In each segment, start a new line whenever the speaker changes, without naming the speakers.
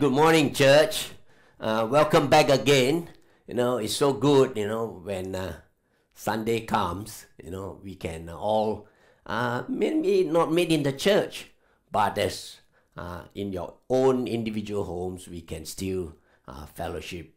Good morning, church. Uh, welcome back again. You know, it's so good, you know, when uh, Sunday comes, you know, we can all uh, maybe not meet in the church, but as uh, in your own individual homes, we can still uh, fellowship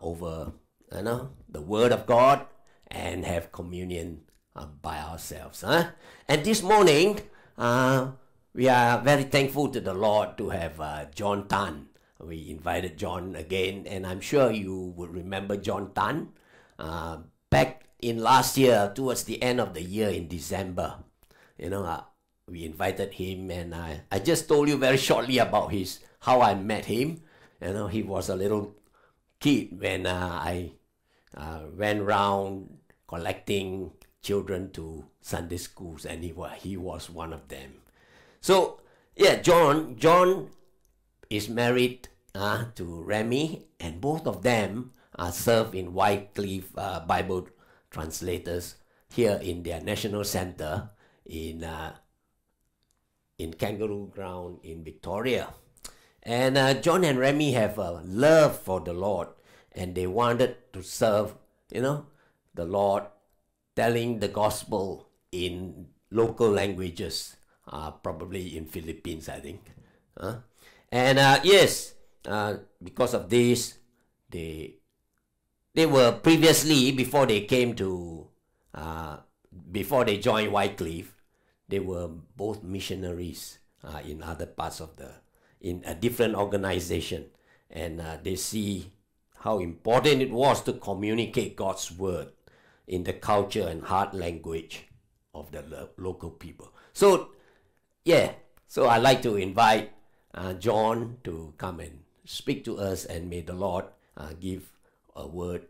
over, you know, the Word of God and have communion uh, by ourselves. Huh? And this morning, uh, we are very thankful to the Lord to have uh, John Tan. We invited John again, and I'm sure you would remember John Tan. Uh, back in last year, towards the end of the year in December, you know, uh, we invited him, and I, I just told you very shortly about his how I met him. You know, he was a little kid when uh, I uh, went around collecting children to Sunday schools, and he was he was one of them. So yeah, John John is married uh, to Remy, and both of them are serve in Wycliffe uh, Bible translators here in their national center in uh, in Kangaroo Ground in Victoria. And uh, John and Remy have a love for the Lord, and they wanted to serve, you know, the Lord, telling the gospel in local languages uh, probably in Philippines, I think. Uh, and uh, yes, uh, because of this, they they were previously before they came to uh, before they joined Wycliffe, they were both missionaries uh, in other parts of the in a different organization, and uh, they see how important it was to communicate God's word in the culture and heart language of the lo- local people. So yeah, so I'd like to invite uh, John to come and speak to us, and may the Lord uh, give a word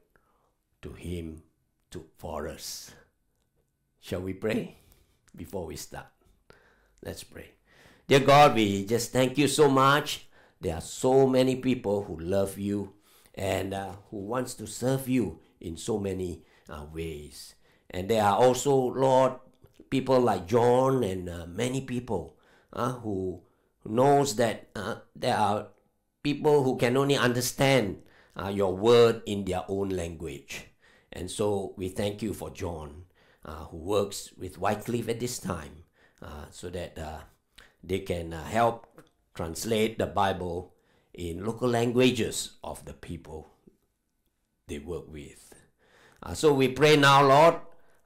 to him to for us. Shall we pray before we start? Let's pray. Dear God, we just thank you so much. There are so many people who love you and uh, who wants to serve you in so many uh, ways. And there are also, Lord, people like John and uh, many people uh, who knows that uh, there are people who can only understand uh, your word in their own language. And so we thank you for John, uh, who works with Wycliffe at this time, uh, so that uh, they can help translate the Bible in local languages of the people they work with. so we pray now, Lord,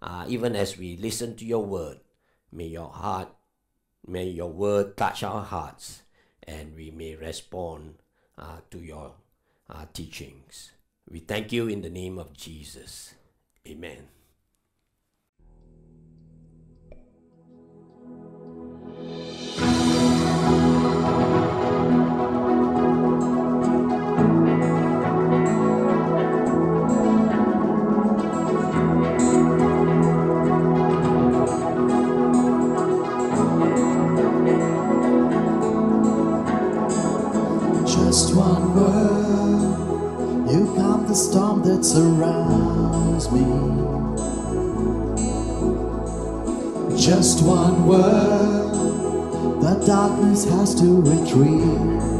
uh, even as we listen to your word, may your heart, may your word touch our hearts, and we may respond uh, to your uh, teachings. We thank you in the name of Jesus. Amen.
Surrounds me. Just one word, the darkness has to retreat.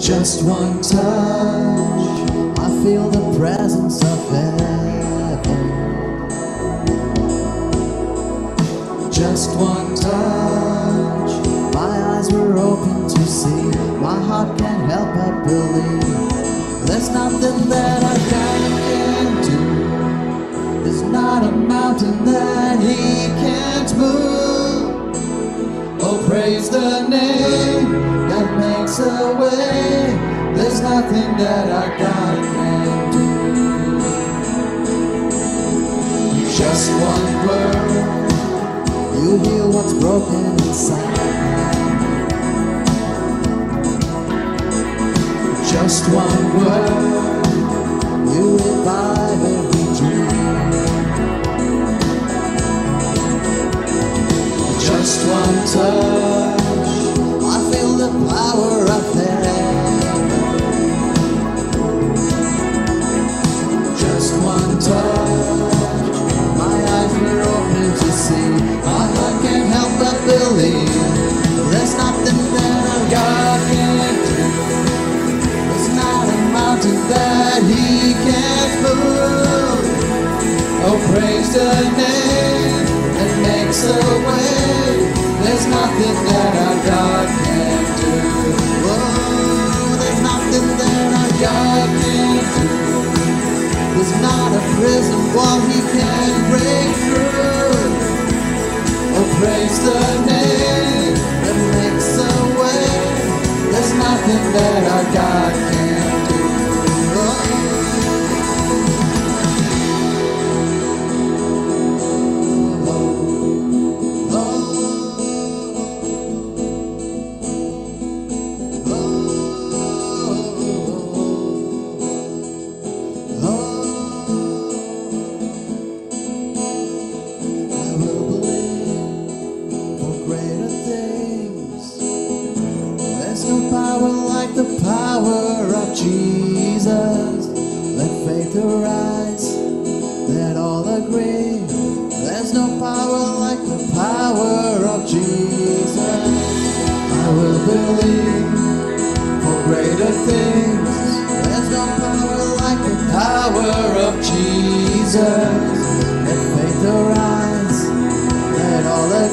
Just one touch, I feel the presence of heaven. Just one touch, were open to see. My heart can't help but believe. There's nothing that I can't do. There's not a mountain that He can't move. Oh, praise the name that makes a way. There's nothing that I can't do. Just one word. You heal what's broken inside. Just one word, you revive praise the name that makes a way. There's nothing that our God can't do. Oh, there's nothing that our God can't do. There's not a prison wall he can't break through. Oh, praise the name that makes a way. There's nothing that our God can't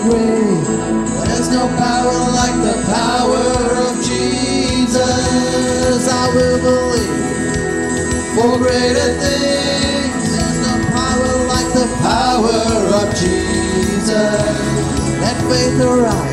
let. There's no power like the power of Jesus. I will believe for greater things. There's no power like the power of Jesus. Let faith arise.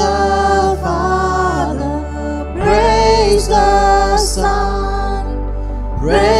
The Father, praise the Son, praise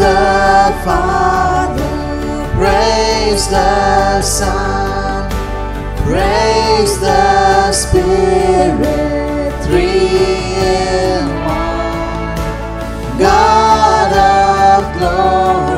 The Father, praise the Son, praise the Spirit, three in one. God of glory,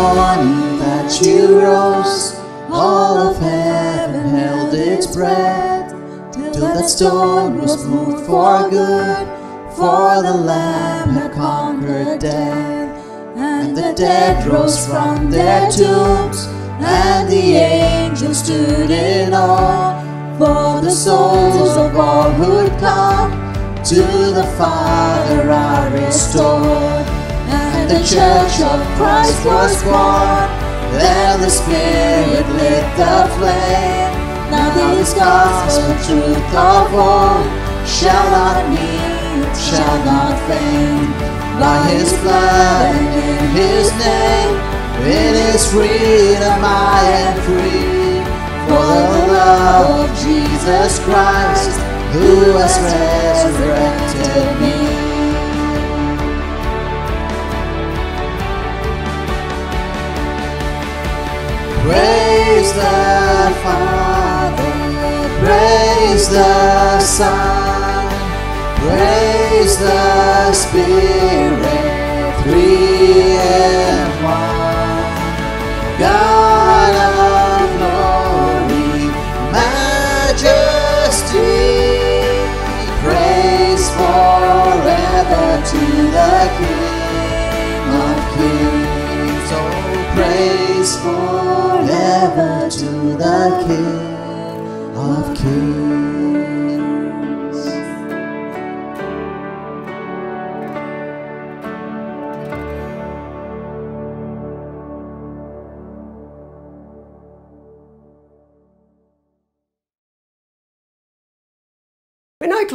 Morning that you rose, all of heaven held its breath, till that stone was moved for good, for the Lamb had conquered death. And the dead rose from their tombs, and the angels stood in awe, for the souls of all who'd come to the Father are restored. The church of Christ was born, there the Spirit lit the flame. Now this gospel truth of old shall not need, shall not fade. By His blood and in His name, in His freedom I am free. For the love of Jesus Christ, who has resurrected me. Praise the Son, praise the Spirit, three in one. God of glory, majesty, praise forever to the King of Kings. Oh, praise forever to the King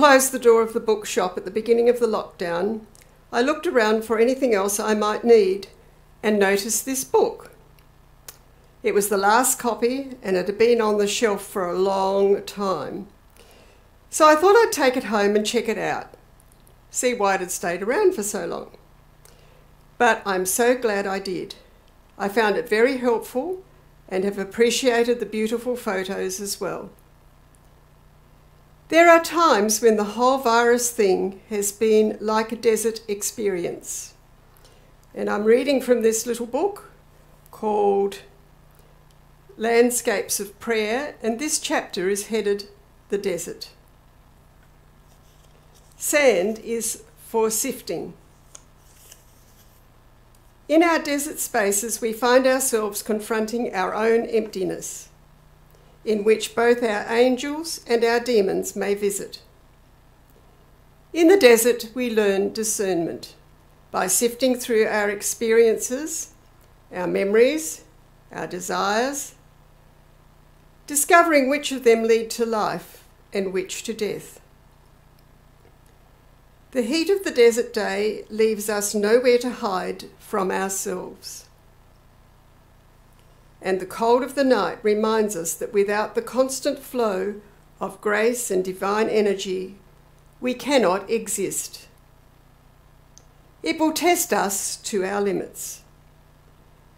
closed the door of the bookshop at the beginning of the lockdown, I looked around for anything else I might need and noticed this book. It was the last copy and it had been on the shelf for a long time. So I thought I'd take it home and check it out, see why it had stayed around for so long. But I'm so glad I did. I found it very helpful and have appreciated the beautiful photos as well. There are times when the whole virus thing has been like a desert experience. And I'm reading from this little book called Landscapes of Prayer, and this chapter is headed The Desert. Sand is for sifting. In our desert spaces, we find ourselves confronting our own emptiness in which both our angels and our demons may visit. In the desert, we learn discernment by sifting through our experiences, our memories, our desires, discovering which of them lead to life and which to death. The heat of the desert day leaves us nowhere to hide from ourselves. And the cold of the night reminds us that without the constant flow of grace and divine energy, we cannot exist. It will test us to our limits,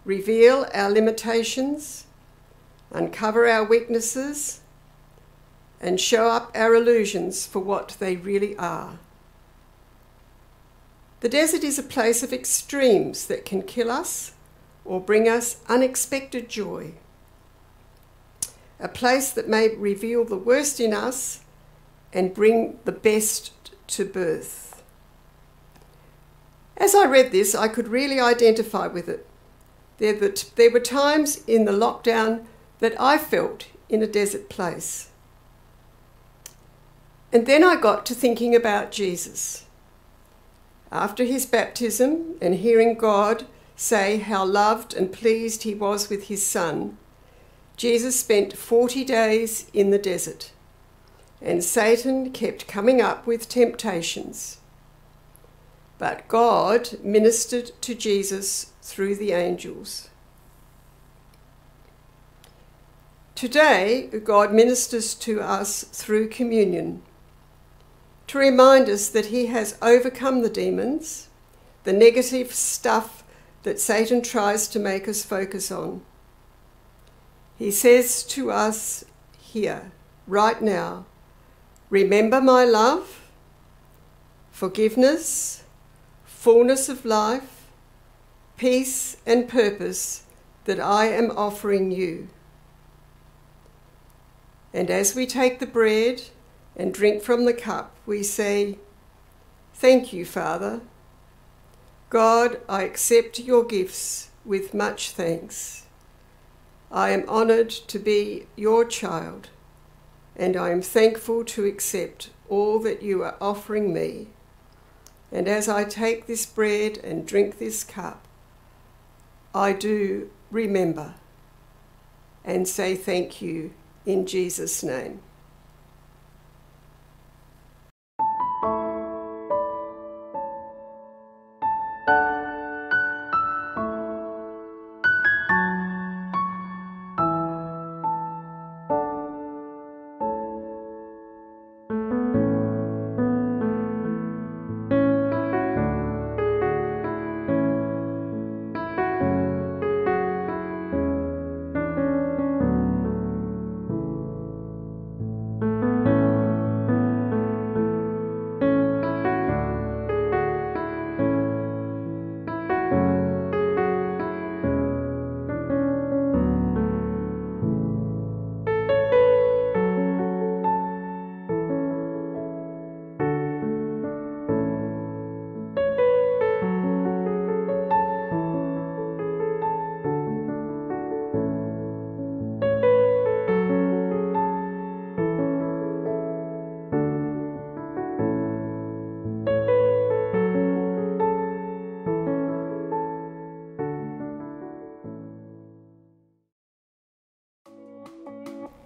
reveal our limitations, uncover our weaknesses, and show up our illusions for what they really are. The desert is a place of extremes that can kill us or bring us unexpected joy. A place that may reveal the worst in us and bring the best to birth. As I read this, I could really identify with it. There, that there were times in the lockdown that I felt in a desert place. And then I got to thinking about Jesus. After his baptism and hearing God say how loved and pleased he was with his son, Jesus spent 40 days in the desert, and Satan kept coming up with temptations. but God ministered to Jesus through the angels. Today, God ministers to us through communion to remind us that He has overcome the demons, the negative stuff that Satan tries to make us focus on. He says to us here, right now, remember my love, forgiveness, fullness of life, peace, and purpose that I am offering you. And as we take the bread and drink from the cup, we say, Thank you, Father. God, I accept your gifts with much thanks. I am honoured to be your child, and I am thankful to accept all that you are offering me. And as I take this bread and drink this cup, I do remember and say thank you in Jesus' name.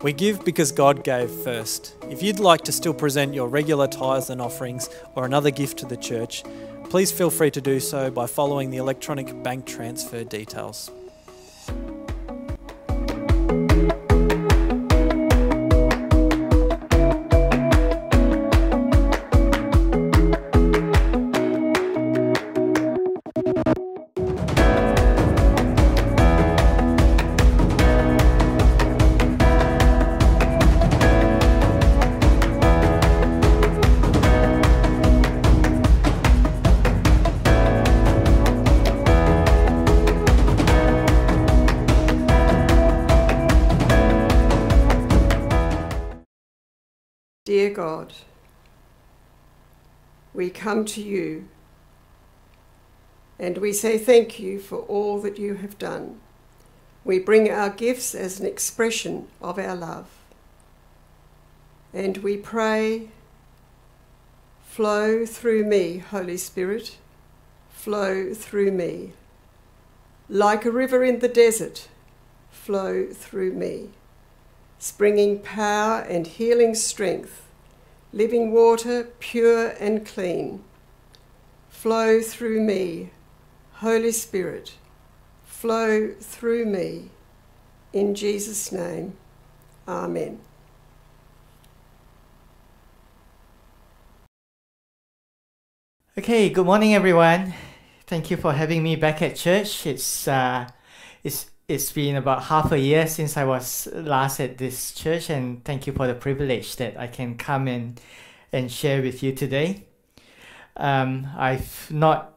We give because God gave first. If you'd like to still present your regular tithes and offerings or another gift to the church, please feel free to do so by following the electronic bank transfer details.
To you and we say thank you for all that you have done. We bring our gifts as an expression of our love. And we pray, flow through me, Holy Spirit, flow through me. Like a river in the desert, flow through me springing power and healing strength, living water pure and clean. Flow through me, Holy Spirit, flow through me. In Jesus' name, Amen.
Okay, good morning, everyone. Thank you for having me back at church. It's uh, it's it's been about half a year since I was last at this church, and thank you for the privilege that I can come and and share with you today. Um, I've not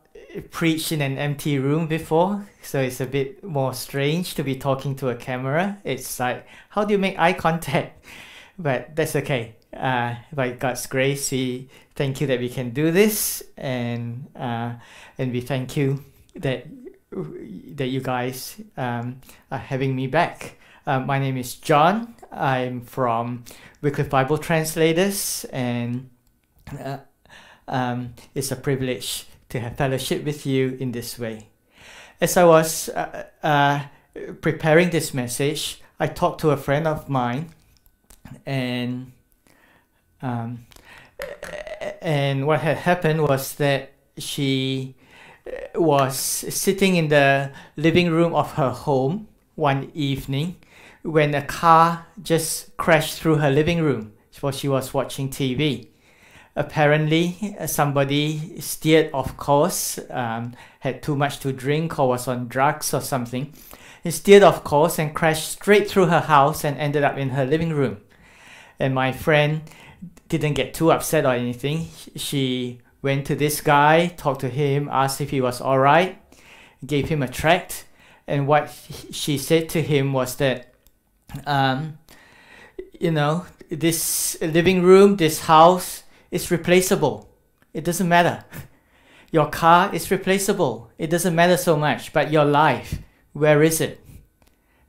preached in an empty room before, so it's a bit more strange to be talking to a camera. It's like, how do you make eye contact? But that's okay. Uh, by God's grace, we thank you that we can do this, and uh, and we thank you that that you guys um, are having me back. Uh, my name is John. I'm from Wycliffe Bible Translators, and uh, um, it's a privilege to have fellowship with you in this way. As I was uh, uh preparing this message, I talked to a friend of mine, and um, and what had happened was that she uh, was sitting in the living room of her home one evening when a car just crashed through her living room while she was watching TV. Apparently, somebody steered off course, um, had too much to drink, or was on drugs or something. He steered off course and crashed straight through her house and ended up in her living room. And my friend didn't get too upset or anything. She went to this guy, talked to him, asked if he was all right, gave him a tract, and what she said to him was that, um, you know, this living room, this house is replaceable. It doesn't matter. Your car is replaceable. It doesn't matter so much. But your life, where is it?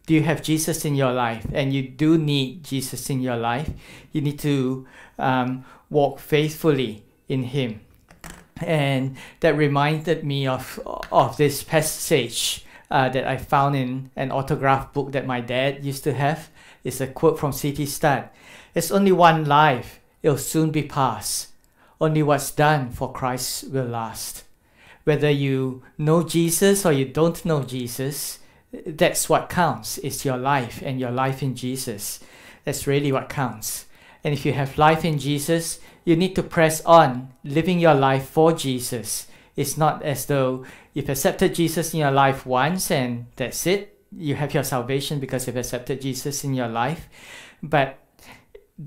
Do you have Jesus in your life? And you do need Jesus in your life. You need to um, walk faithfully in Him. And that reminded me of, of this passage uh, that I found in an autograph book that my dad used to have. It's a quote from C.T. Studd. It's only one life, it'll soon be past. Only what's done for Christ will last. Whether you know Jesus or you don't know Jesus, that's what counts. It's your life and your life in Jesus. That's really what counts. And if you have life in Jesus, you need to press on living your life for Jesus. It's not as though you've accepted Jesus in your life once and that's it. You have your salvation because you've accepted Jesus in your life. But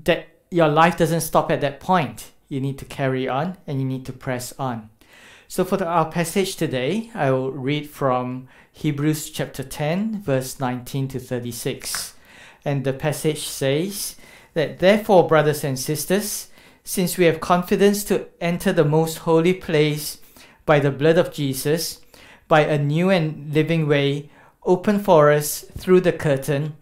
that your life doesn't stop at that point. You need to carry on and you need to press on. So for the, our passage today, I will read from Hebrews chapter 10, verse 19 to 36. And the passage says that, Therefore, brothers and sisters, since we have confidence to enter the most holy place by the blood of Jesus, by a new and living way open for us through the curtain,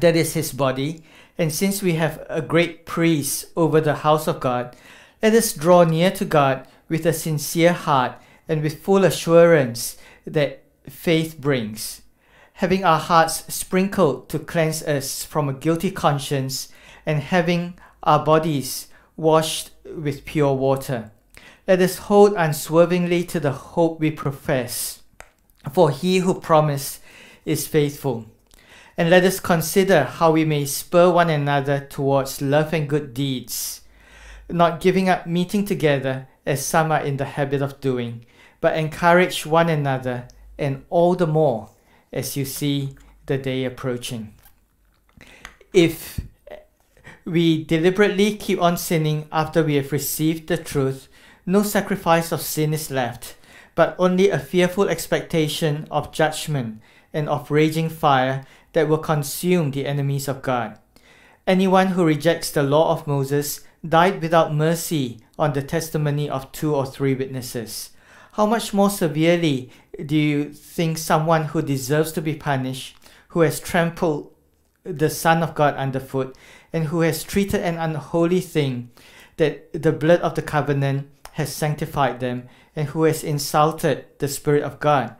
that is his body, and since we have a great priest over the house of God, let us draw near to God with a sincere heart and with full assurance that faith brings, having our hearts sprinkled to cleanse us from a guilty conscience, and having our bodies washed with pure water. Let us hold unswervingly to the hope we profess, for he who promised is faithful. And let us consider how we may spur one another towards love and good deeds, not giving up meeting together as some are in the habit of doing, but encourage one another, and all the more as you see the day approaching. If we deliberately keep on sinning after we have received the truth, no sacrifice of sin is left, but only a fearful expectation of judgment and of raging fire that will consume the enemies of God. Anyone who rejects the law of Moses died without mercy on the testimony of two or three witnesses. How much more severely do you think someone who deserves to be punished, who has trampled the Son of God underfoot, and who has treated an unholy thing, that the blood of the covenant has sanctified them, and who has insulted the Spirit of God?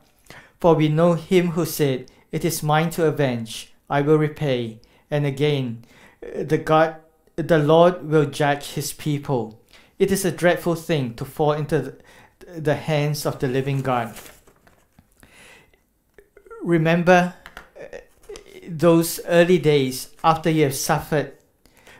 For we know him who said, It is mine to avenge, I will repay. And again, the God the Lord will judge his people. It is a dreadful thing to fall into the hands of the living God. Remember uh, those early days after you have suffered.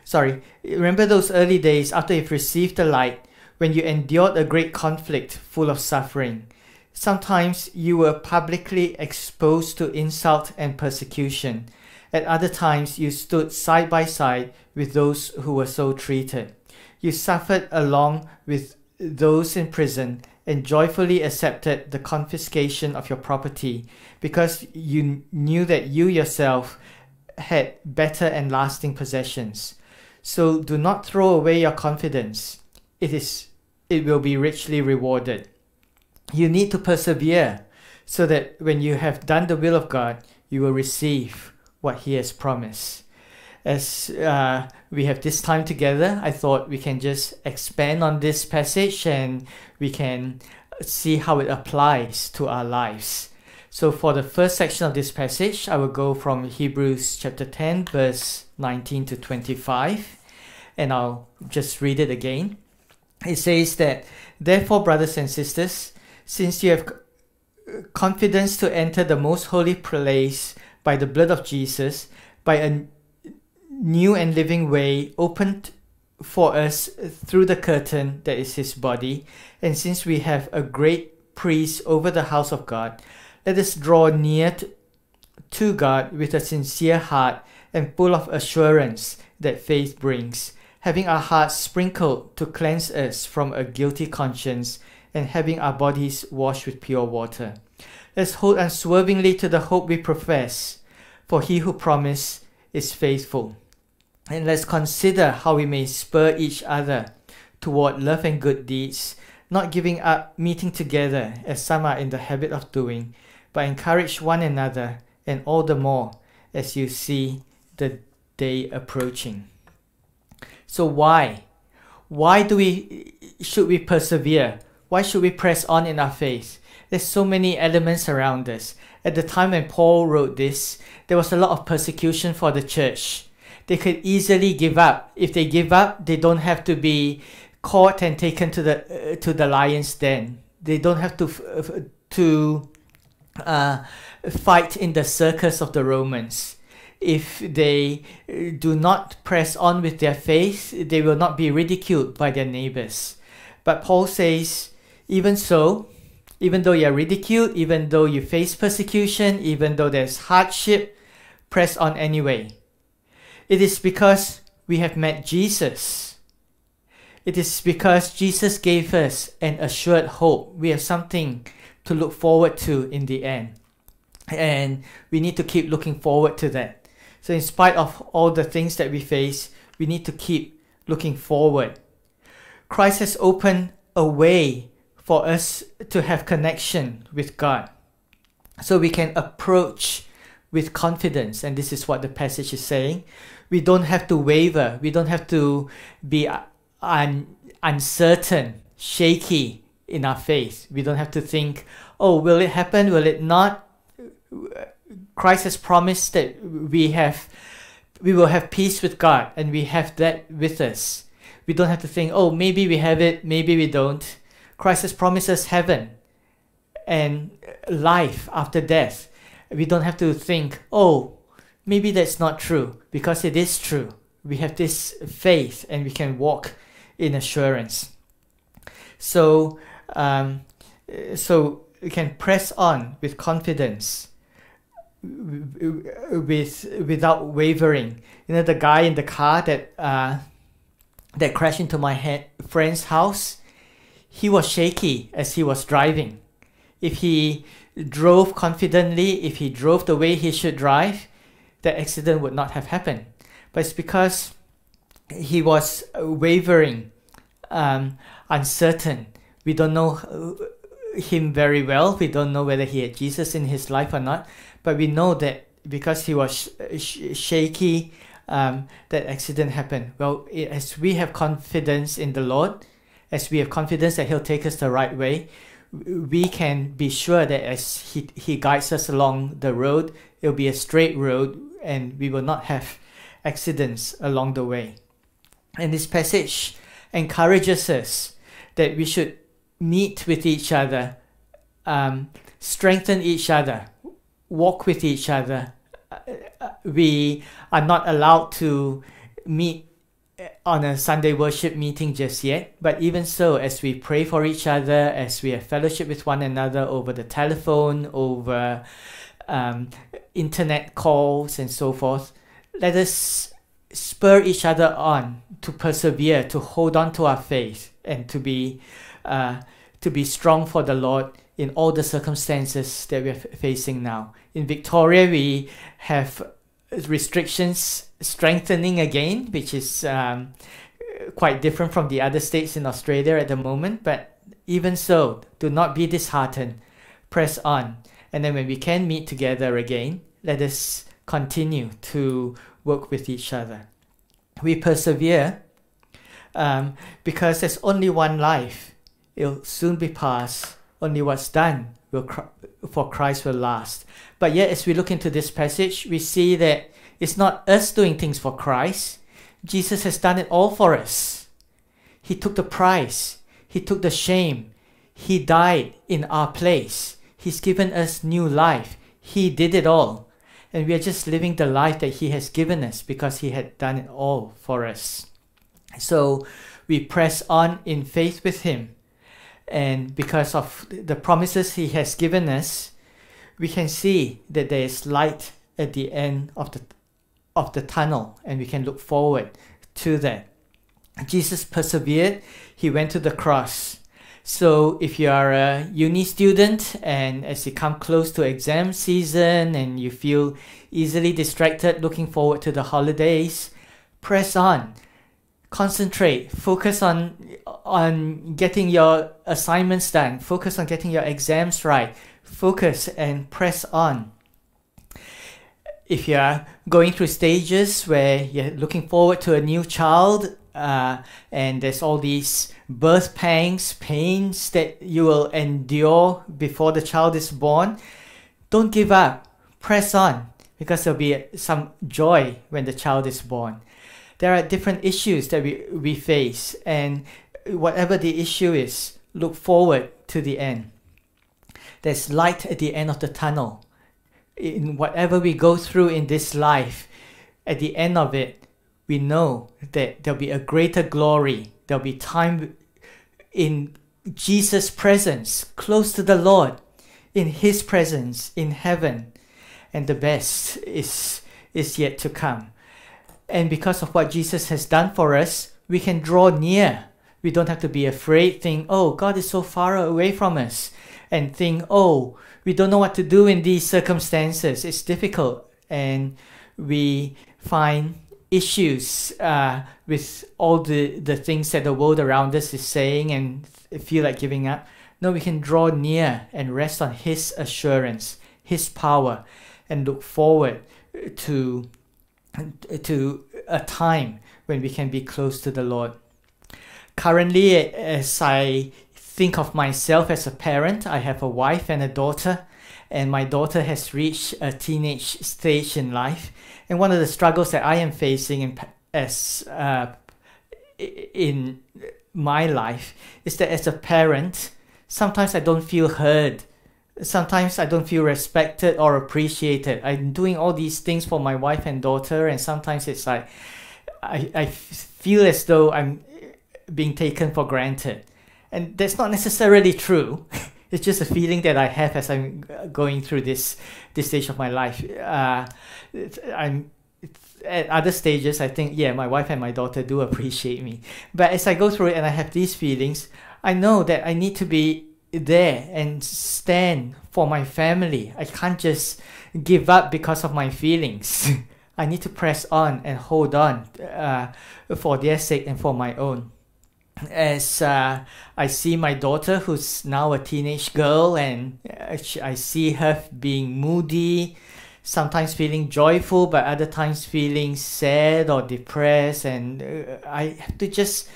Sorry, remember those early days after you've received the light when you endured a great conflict full of suffering. Sometimes you were publicly exposed to insult and persecution. At other times, you stood side by side with those who were so treated. You suffered along with those in prison and joyfully accepted the confiscation of your property because you knew that you yourself had better and lasting possessions. So do not throw away your confidence. It is it will be richly rewarded. You need to persevere so that when you have done the will of God, you will receive what He has promised. As uh, we have this time together, I thought we can just expand on this passage and we can see how it applies to our lives. So, for the first section of this passage, I will go from Hebrews chapter 10, verse 19 to 25, and I'll just read it again. it says that, Therefore, brothers and sisters, since you have uh, confidence to enter the most holy place by the blood of Jesus, by a new and living way opened for us through the curtain that is his body, and since we have a great priest over the house of God, let us draw near to, to God with a sincere heart and full of assurance that faith brings, having our hearts sprinkled to cleanse us from a guilty conscience, and having our bodies washed with pure water. Let's hold unswervingly to the hope we profess, for he who promised is faithful. And let's consider how we may spur each other toward love and good deeds, not giving up meeting together as some are in the habit of doing, but encourage one another, and all the more as you see the day approaching. So why? Why do we should we persevere? Why should we press on in our faith? There's so many elements around us. At the time when Paul wrote this, there was a lot of persecution for the church. They could easily give up. If they give up, they don't have to be caught and taken to the uh, to the lion's den. They don't have to f- to uh, fight in the circus of the Romans. If they uh, do not press on with their faith, they will not be ridiculed by their neighbors. But Paul says, even so, even though you are ridiculed, even though you face persecution, even though there's hardship, press on anyway. It is because we have met Jesus. It is because Jesus gave us an assured hope. We have something to look forward to in the end. And we need to keep looking forward to that. So, in spite of all the things that we face, we need to keep looking forward. Christ has opened a way for us to have connection with God. So we can approach with confidence, and this is what the passage is saying. We don't have to waver, we don't have to be uh, un- uncertain, shaky in our faith. We don't have to think, oh, will it happen? Will it not? Christ has promised that we have we will have peace with God and we have that with us. We don't have to think, oh, maybe we have it, maybe we don't. Christ promises heaven and life after death. We don't have to think, oh, maybe that's not true, because it is true. We have this faith and we can walk in assurance. So, um, so we can press on with confidence, with without wavering. You know, the guy in the car that uh, that crashed into my friend's house he was shaky as he was driving. If he drove confidently, if he drove the way he should drive, the accident would not have happened. But it's because he was wavering, um, uncertain. We don't know him very well. We don't know whether he had Jesus in his life or not. But we know that because he was sh- shaky, um, that accident happened. Well, as we have confidence in the Lord, as we have confidence that He'll take us the right way, we can be sure that as He, he guides us along the road, it'll be a straight road and we will not have accidents along the way. And this passage encourages us that we should meet with each other, um, strengthen each other, walk with each other. We are not allowed to meet on a Sunday worship meeting just yet, but even so, as we pray for each other, as we have fellowship with one another over the telephone, over um, internet calls, and so forth, let us spur each other on to persevere, to hold on to our faith, and to be uh, to be strong for the Lord in all the circumstances that we are facing now. In Victoria, we have restrictions strengthening again, which is um, quite different from the other states in Australia at the moment. But even so, do not be disheartened. Press on. And then when we can meet together again, let us continue to work with each other. We persevere um, because there's only one life. It'll soon be past. Only what's done will for Christ will last. But yet, as we look into this passage, we see that it's not us doing things for Christ. Jesus has done it all for us. He took the price, He took the shame, He died in our place. He's given us new life. He did it all. And we are just living the life that He has given us because He had done it all for us. So we press on in faith with Him. And because of the promises He has given us, we can see that there is light at the end of the of the tunnel and we can look forward to that. Jesus persevered, he went to the cross. So if you are a uni student and as you come close to exam season and you feel easily distracted looking forward to the holidays, press on. Concentrate, focus on on getting your assignments done, focus on getting your exams right, focus and press on if you're going through stages where you're looking forward to a new child uh, and there's all these birth pangs, pains that you will endure before the child is born, don't give up. Press on because there'll be some joy when the child is born. There are different issues that we, we face, and whatever the issue is, look forward to the end. There's light at the end of the tunnel in whatever we go through in this life, at the end of it, we know that there'll be a greater glory. There'll be time in Jesus' presence, close to the Lord, in His presence in heaven, and the best is is yet to come. And because of what Jesus has done for us, we can draw near. We don't have to be afraid, think, oh, God is so far away from us, and think, oh, we don't know what to do in these circumstances. It's difficult, and we find issues uh, with all the, the things that the world around us is saying and feel like giving up. No, we can draw near and rest on His assurance, His power, and look forward to to a time when we can be close to the Lord. Currently, as I think of myself as a parent. I have a wife and a daughter, and my daughter has reached a teenage stage in life. And one of the struggles that I am facing in, as uh, in my life is that as a parent, sometimes I don't feel heard. Sometimes I don't feel respected or appreciated. I'm doing all these things for my wife and daughter, and sometimes it's like I, I feel as though I'm being taken for granted and that's not necessarily true. it's just a feeling that I have as I'm going through this this stage of my life. Uh, I'm at other stages. I think yeah, my wife and my daughter do appreciate me, but as I go through it and I have these feelings, I know that I need to be there and stand for my family. I can't just give up because of my feelings. I need to press on and hold on uh, for their sake and for my own as uh, I see my daughter, who's now a teenage girl, and I see her being moody, sometimes feeling joyful, but other times feeling sad or depressed, and uh, I have to just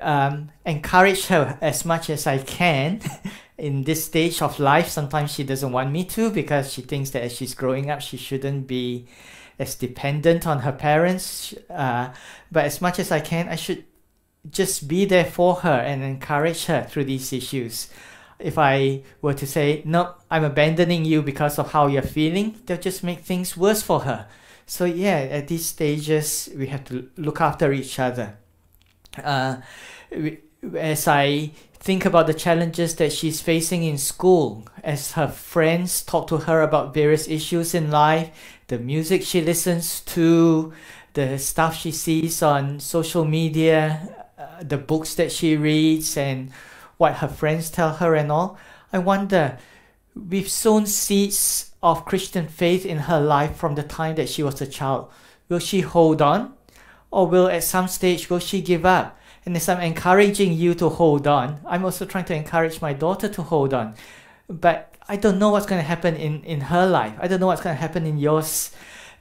um, encourage her as much as I can. in this stage of life, sometimes she doesn't want me to because she thinks that as she's growing up, she shouldn't be as dependent on her parents. Uh, but as much as I can, I should just be there for her and encourage her through these issues. If I were to say, no, I'm abandoning you because of how you're feeling, they'll just make things worse for her. So, yeah, at these stages, we have to look after each other. Uh, as I think about the challenges that she's facing in school, as her friends talk to her about various issues in life, the music she listens to, the stuff she sees on social media, the books that she reads and what her friends tell her and all, I wonder, we've sown seeds of Christian faith in her life from the time that she was a child. Will she hold on? Or will at some stage will she give up? And as I'm encouraging you to hold on, I'm also trying to encourage my daughter to hold on. But I don't know what's going to happen in, in her life. I don't know what's going to happen in yours.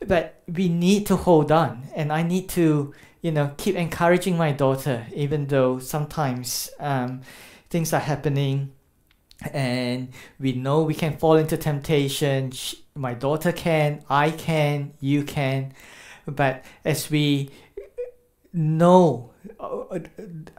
But we need to hold on. And I need to you know keep encouraging my daughter even though sometimes um, things are happening and we know we can fall into temptation. She, my daughter can i can you can. But as we know uh,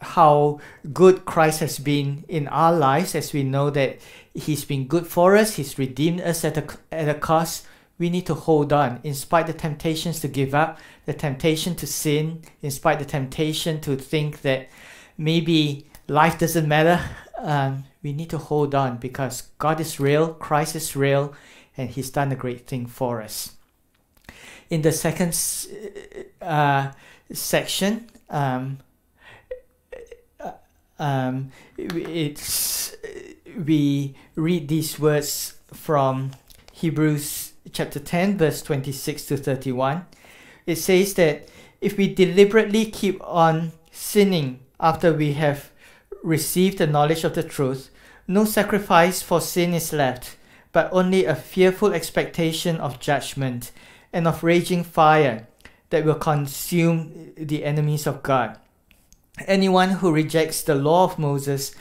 how good Christ has been in our lives, as we know that He's been good for us, He's redeemed us at a, at a cost, we need to hold on in spite the temptations to give up, the temptation to sin, in spite the temptation to think that maybe life doesn't matter. Um, we need to hold on because God is real, Christ is real, and He's done a great thing for us. In the second uh, section, um, um, it's we read these words from Hebrews chapter 10, verse 26 to 31. It says that if we deliberately keep on sinning after we have received the knowledge of the truth, no sacrifice for sin is left, but only a fearful expectation of judgment and of raging fire that will consume the enemies of God. Anyone who rejects the law of Moses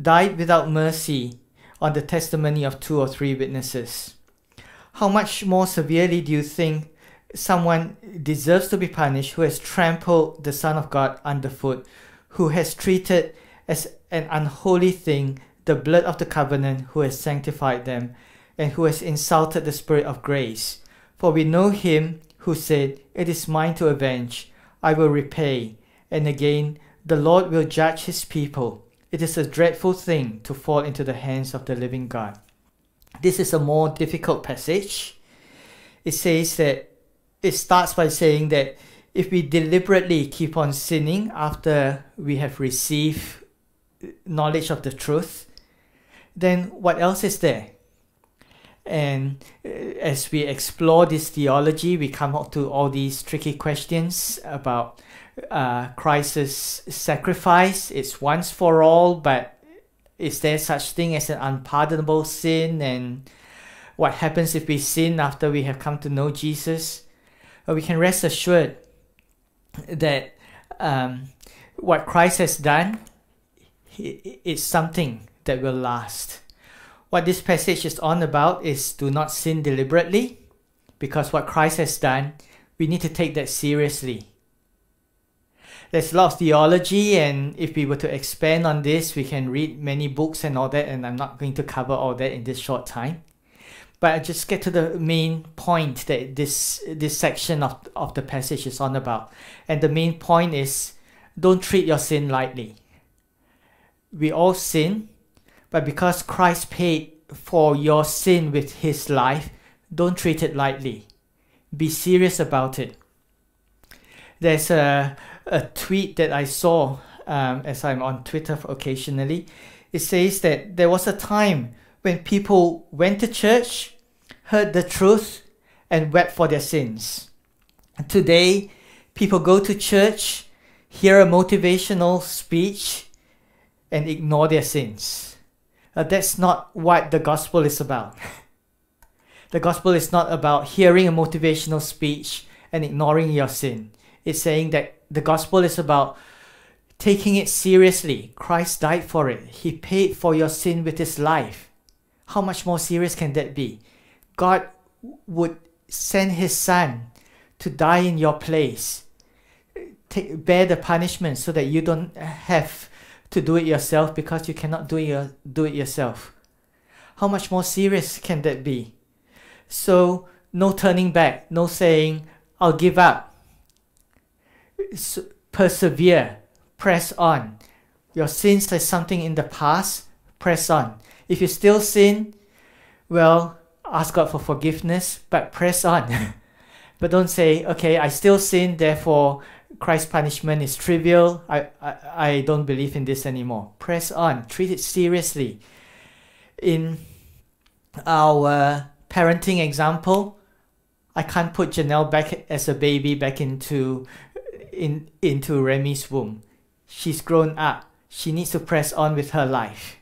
died without mercy on the testimony of two or three witnesses. How much more severely do you think someone deserves to be punished who has trampled the Son of God underfoot, who has treated as an unholy thing the blood of the covenant, who has sanctified them, and who has insulted the Spirit of grace? For we know him who said, It is mine to avenge, I will repay. And again, the Lord will judge his people. It is a dreadful thing to fall into the hands of the living God. This is a more difficult passage. It says that it starts by saying that if we deliberately keep on sinning after we have received knowledge of the truth, then what else is there? And uh, as we explore this theology, we come up to all these tricky questions about uh, Christ's sacrifice. It's once for all, but is there such thing as an unpardonable sin? And what happens if we sin after we have come to know Jesus? Well, we can rest assured that um, what Christ has done is something that will last. What this passage is on about is do not sin deliberately, because what Christ has done, we need to take that seriously. There's a lot of theology, and if we were to expand on this, we can read many books and all that, and I'm not going to cover all that in this short time. But I just get to the main point that this this section of, of the passage is on about. And the main point is don't treat your sin lightly. We all sin, but because Christ paid for your sin with his life, don't treat it lightly. Be serious about it. There's a, a tweet that I saw um, as I'm on Twitter occasionally. It says that there was a time when people went to church, heard the truth, and wept for their sins. Today, people go to church, hear a motivational speech, and ignore their sins. Uh, that's not what the gospel is about. the gospel is not about hearing a motivational speech and ignoring your sin. It's saying that the gospel is about taking it seriously. Christ died for it, He paid for your sin with His life. How much more serious can that be? God would send His Son to die in your place, take, bear the punishment so that you don't have to do it yourself because you cannot do it, do it yourself. How much more serious can that be? So, no turning back, no saying, I'll give up. Persevere, press on. Your sins are something in the past, press on. If you still sin, well, ask God for forgiveness, but press on. but don't say, okay, I still sin, therefore Christ's punishment is trivial. I, I, I don't believe in this anymore. Press on, treat it seriously. In our parenting example, I can't put Janelle back as a baby back into in into Remy's womb. She's grown up. She needs to press on with her life.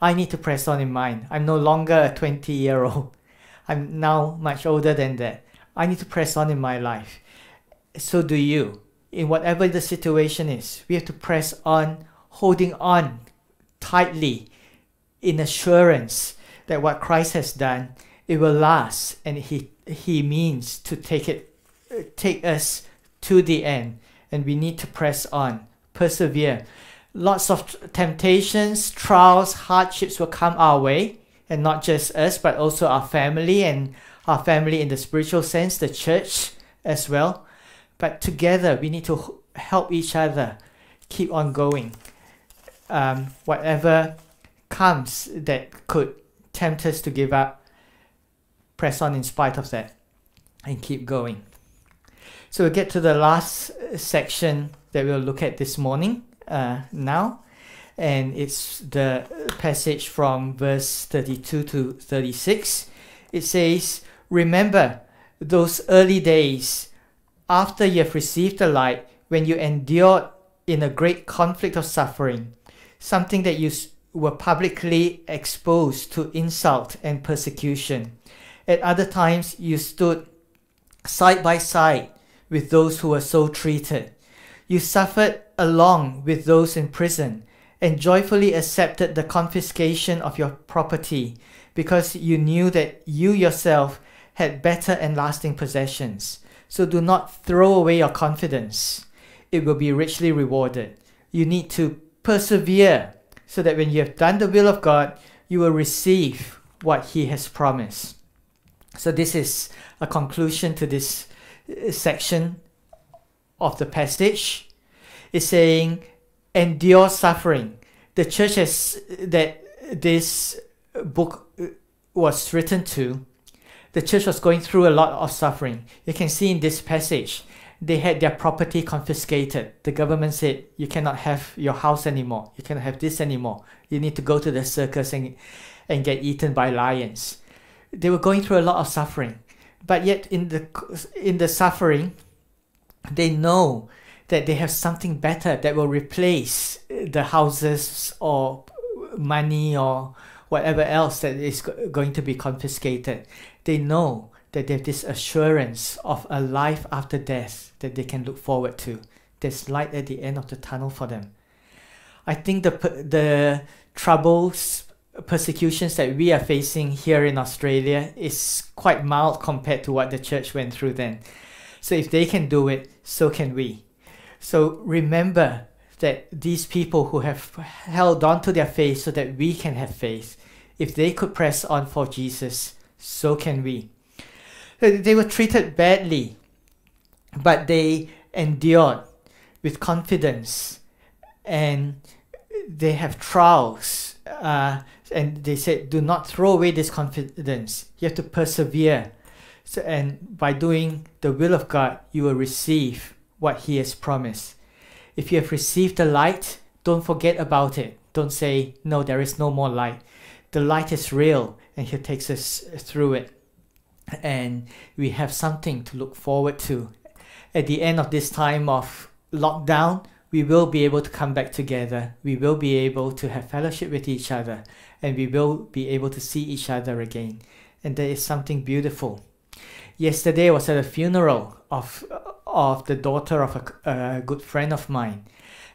I need to press on in mine. I'm no longer a 20 year old. I'm now much older than that. I need to press on in my life. So do you. In whatever the situation is, we have to press on, holding on tightly in assurance that what Christ has done, it will last and he he means to take it take us to the end and we need to press on, persevere. Lots of temptations, trials, hardships will come our way, and not just us, but also our family and our family in the spiritual sense, the church as well. But together, we need to help each other keep on going. Um, whatever comes that could tempt us to give up, press on in spite of that and keep going. So we get to the last section that we'll look at this morning uh, now, and it's the passage from verse 32 to 36. It says, Remember those early days after you have received the light when you endured in a great conflict of suffering, something that you were publicly exposed to insult and persecution. At other times, you stood side by side with those who were so treated. You suffered along with those in prison and joyfully accepted the confiscation of your property because you knew that you yourself had better and lasting possessions. So do not throw away your confidence. It will be richly rewarded. You need to persevere so that when you have done the will of God, you will receive what He has promised. So, this is a conclusion to this section of the passage. is saying, endure suffering. The church has, that this book uh, was written to, the church was going through a lot of suffering. You can see in this passage, they had their property confiscated. The government said, you cannot have your house anymore. You cannot have this anymore. You need to go to the circus and, and get eaten by lions. They were going through a lot of suffering. But yet in the, in the suffering, they know that they have something better that will replace uh, the houses or money or whatever else that is going to be confiscated. They know that they have this assurance of a life after death that they can look forward to. There's light at the end of the tunnel for them. I think the the troubles, persecutions that we are facing here in Australia is quite mild compared to what the church went through then. So if they can do it, so can we. So remember that these people who have held on to their faith so that we can have faith, if they could press on for Jesus, so can we. They were treated badly, but they endured with confidence and they have trials. Uh, and they said, do not throw away this confidence. You have to persevere. So, and by doing the will of God, you will receive what He has promised. If you have received the light, don't forget about it. Don't say, no, there is no more light. The light is real and He takes us through it and we have something to look forward to. At the end of this time of lockdown, we will be able to come back together. We will be able to have fellowship with each other, and we will be able to see each other again. And there is something beautiful. Yesterday I was at a funeral of of the daughter of a, a good friend of mine,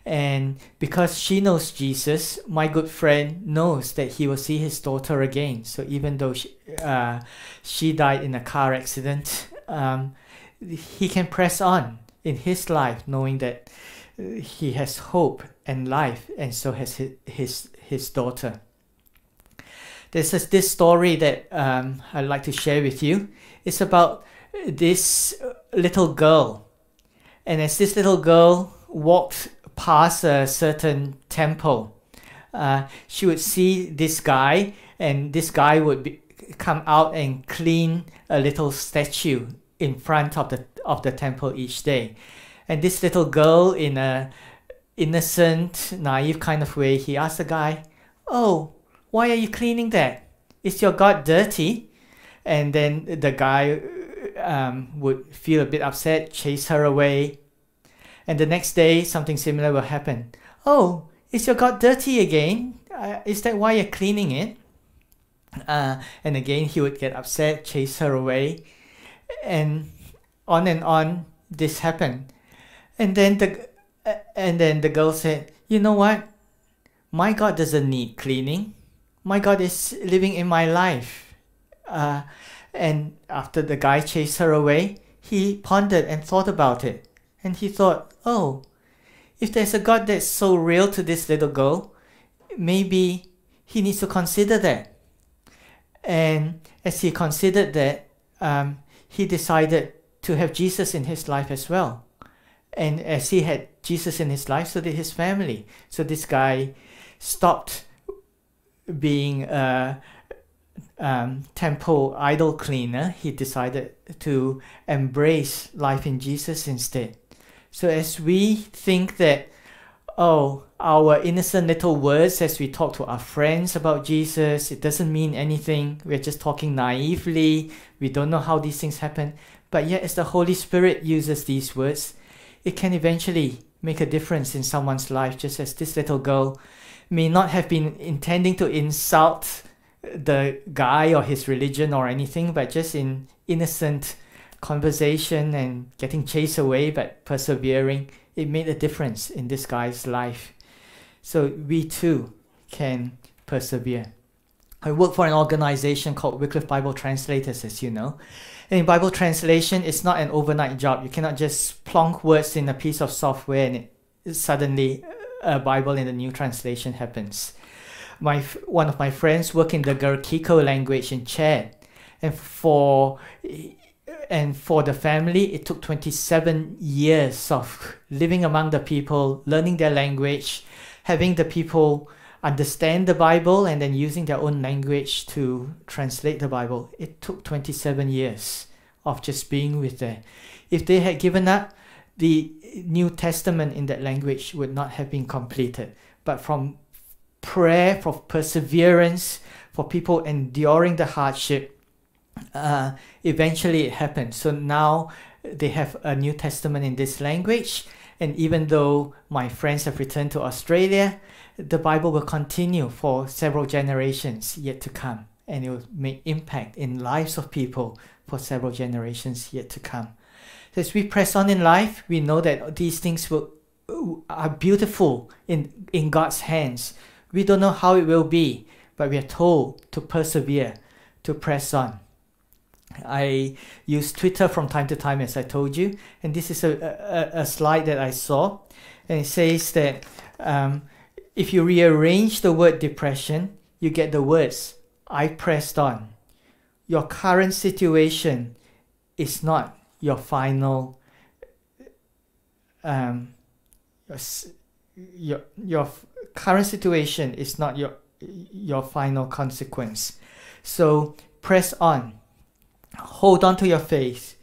and because she knows Jesus, my good friend knows that he will see his daughter again. So even though she, uh, she died in a car accident, um, he can press on in his life, knowing that he has hope and life, and so has his his, his daughter. There's this, this story that um, I'd like to share with you. It's about this little girl, and as this little girl walked past a certain temple, uh, she would see this guy, and this guy would be, come out and clean a little statue in front of the of the temple each day. And this little girl, in a innocent, naive kind of way, he asked the guy, "Oh, why are you cleaning that? Is your God dirty?" And then the guy um, would feel a bit upset, chase her away, and the next day something similar will happen. Oh, is your God dirty again? Uh, is that why you're cleaning it? Uh, and again, he would get upset, chase her away, and on and on. This happened, and then the uh, and then the girl said, "You know what? My God doesn't need cleaning. My God is living in my life." Uh, and after the guy chased her away, he pondered and thought about it And he thought, oh, if there's a God that's so real to this little girl, maybe he needs to consider that. And as he considered that, um, he decided to have Jesus in his life as well. And as he had Jesus in his life, so did his family. So this guy stopped being a um, temple idol cleaner. He decided to embrace life in Jesus instead. So as we think that, oh, our innocent little words as we talk to our friends about Jesus, it doesn't mean anything. We're just talking naively. We don't know how these things happen. But yet, as the Holy Spirit uses these words, it can eventually make a difference in someone's life, just as this little girl may not have been intending to insult the guy or his religion or anything, but just in innocent conversation and getting chased away but persevering, it made a difference in this guy's life. So we too can persevere. I work for an organization called Wycliffe Bible Translators, as you know. And in Bible translation, it's not an overnight job. You cannot just plonk words in a piece of software and it, suddenly a Bible in the new translation happens. My one of my friends work in the Gurkiko language in Chad, and for and for the family, it took 27 years of living among the people, learning their language, having the people understand the Bible, and then using their own language to translate the Bible. It took 27 years of just being with them. If they had given up, the New Testament in that language would not have been completed. But from prayer, for perseverance, for people enduring the hardship, uh, eventually it happened. So now they have a New Testament in this language. And even though my friends have returned to Australia, the Bible will continue for several generations yet to come. And it will make impact in lives of people for several generations yet to come. As we press on in life, we know that these things will, are beautiful in, in God's hands. We don't know how it will be, but we are told to persevere, to press on. I use Twitter from time to time, as I told you, and this is a, a, a slide that I saw, and it says that um, if you rearrange the word depression, you get the words I pressed on. Your current situation is not your final um, your, your current situation is not your your final consequence. So press on hold on to your faith.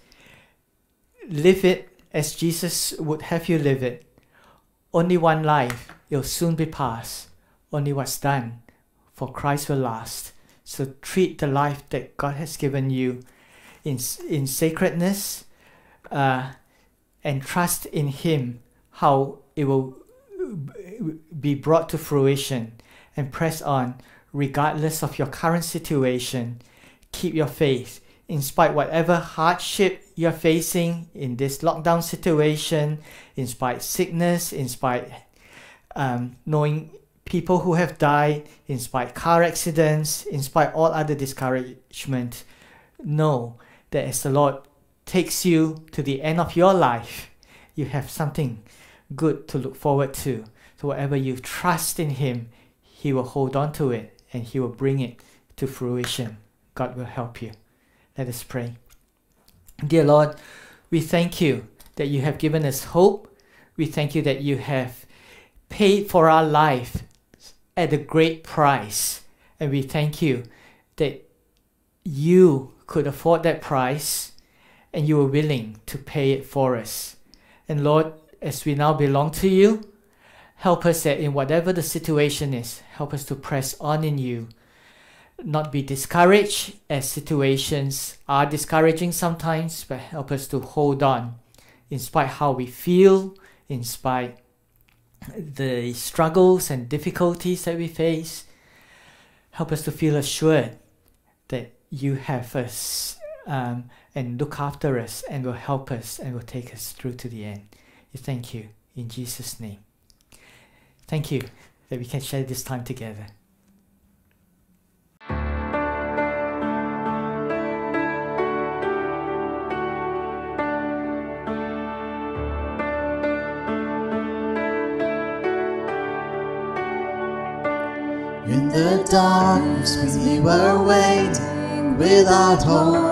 Live it as Jesus would have you live it. Only one life, it'll soon be past. Only what's done for Christ will last. So treat the life that God has given you in, in sacredness uh, and trust in Him how it will be brought to fruition and press on regardless of your current situation. Keep your faith in spite whatever hardship you're facing in this lockdown situation, in spite sickness, in spite um, knowing people who have died, in spite car accidents, in spite all other discouragement, know that as the Lord takes you to the end of your life, you have something good to look forward to. So whatever you trust in Him, He will hold on to it and He will bring it to fruition. God will help you. Let us pray. Dear Lord, we thank you that you have given us hope. We thank you that you have paid for our life at a great price. And we thank you that you could afford that price and you were willing to pay it for us. And Lord, as we now belong to you, help us that in whatever the situation is, help us to press on in you not be discouraged as situations are discouraging sometimes, but help us to hold on in spite how we feel, in spite the struggles and difficulties that we face. Help us to feel assured that you have us um, and look after us and will help us and will take us through to the end. We thank you in Jesus' name. Thank you that we can share this time together.
In the darkness we were waiting without hope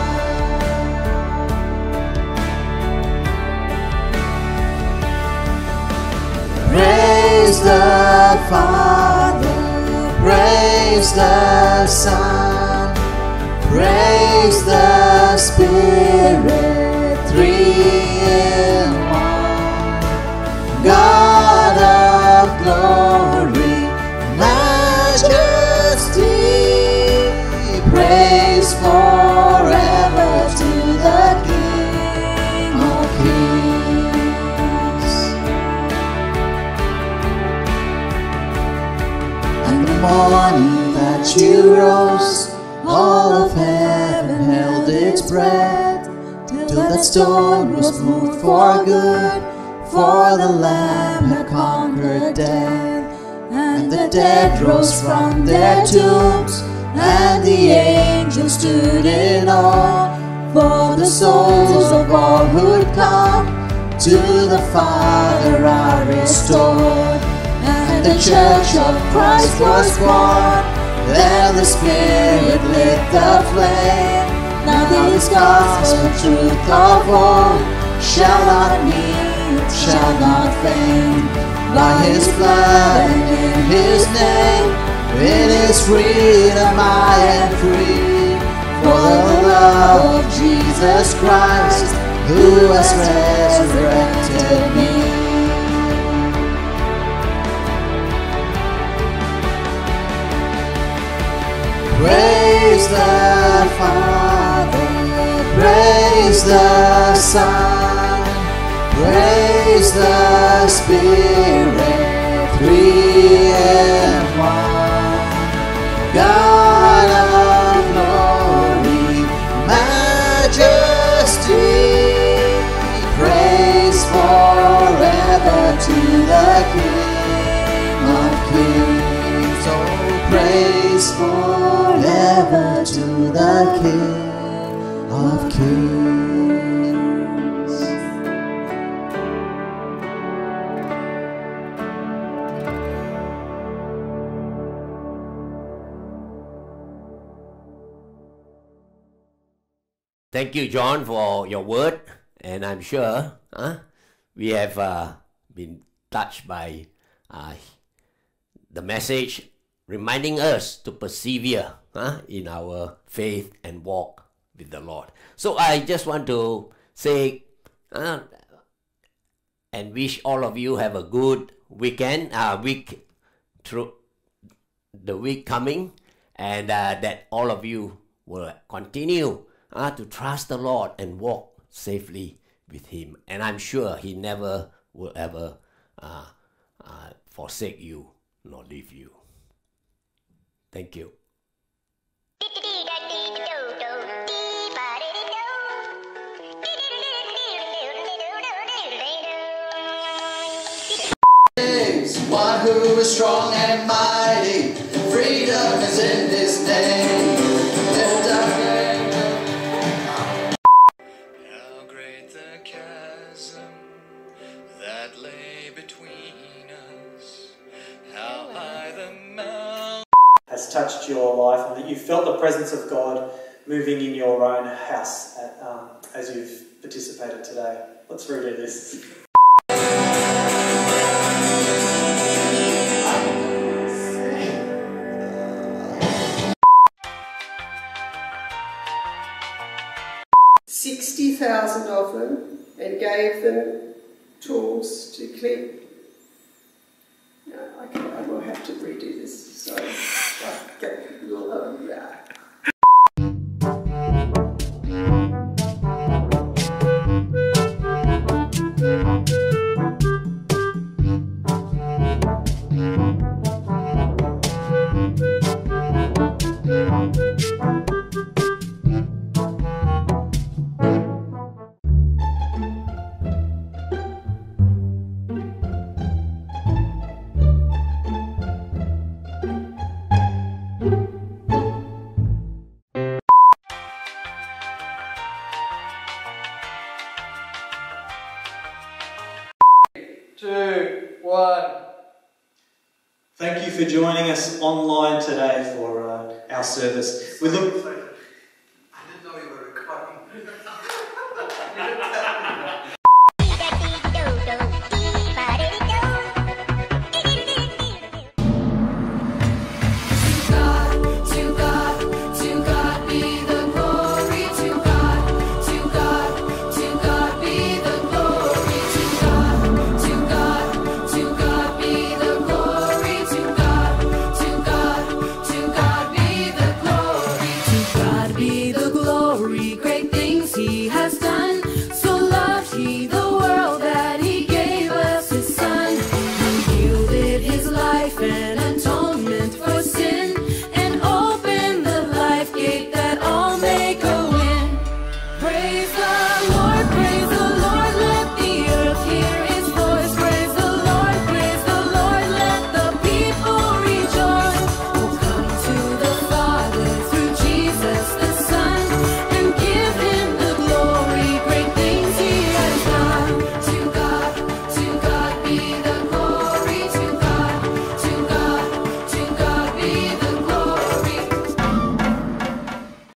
Praise the Father, praise the Son, praise the Spirit, three in one. God of glory, Morning that you rose, all of heaven held its breath, till that stone was moved for good, for the Lamb had conquered death. And the dead rose from their tombs, and the angels stood in awe, for the souls of all who'd come to the Father are restored. The church of Christ was born. Then the Spirit lit the flame. Now this gospel truth of old shall not need, shall not fade. By His blood and in His name, in His freedom I am free. For the love of Jesus Christ, who has resurrected me. Praise the Father, praise the Son, praise the Spirit, three in one. God to the King of Kings.
Thank you, John, for your word, and I'm sure huh, we have uh, been touched by uh, the message reminding us to persevere in our faith and walk with the Lord. So I just want to say uh, and wish all of you have a good weekend, uh, week through the week coming, and uh, that all of you will continue uh, to trust the Lord and walk safely with Him. And I'm sure He never will ever uh, uh, forsake you nor leave you. Thank you.
One who is strong and mighty, freedom.
Felt the presence of God moving in your own house at, um, as you've participated today. Let's redo this.
Sixty thousand of them, and gave them tools to clean. No, I, I will have to redo this. Sorry. Okay.
For joining us online today for uh, our service. We look.